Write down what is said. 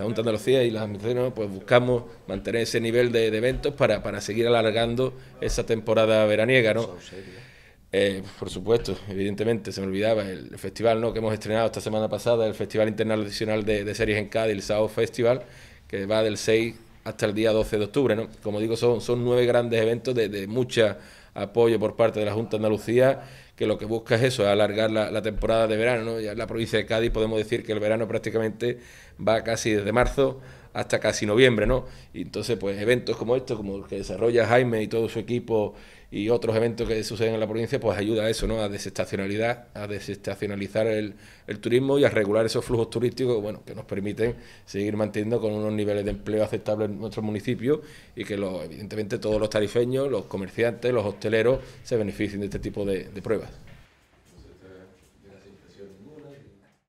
la Junta de Andalucía y las administraciones pues buscamos mantener ese nivel de, eventos para, para, seguir alargando esa temporada veraniega, ¿no? Eh, por supuesto, evidentemente, se me olvidaba el, festival ¿no? que hemos estrenado esta semana pasada, el Festival Internacional de, de Series en Cádiz, el SAO Festival, que va del 6 hasta el día 12 de octubre. ¿no? Como digo, son, son nueve grandes eventos de, de mucho apoyo por parte de la Junta de Andalucía, que lo que busca es eso, alargar la, temporada de verano. ¿no? Ya en la provincia de Cádiz podemos decir que el verano prácticamente va casi desde marzo hasta casi noviembre, ¿no? Y entonces, pues eventos como estos, como el que desarrolla Jaime y todo su equipo y otros eventos que suceden en la provincia, pues ayuda a eso, ¿no? A desestacionalidad, a desestacionalizar el, el turismo y a regular esos flujos turísticos, bueno, que nos permiten seguir manteniendo con unos niveles de empleo aceptables en nuestro municipio y que evidentemente todos los tarifeños, los comerciantes, los hosteleros se beneficien de este tipo de pruebas.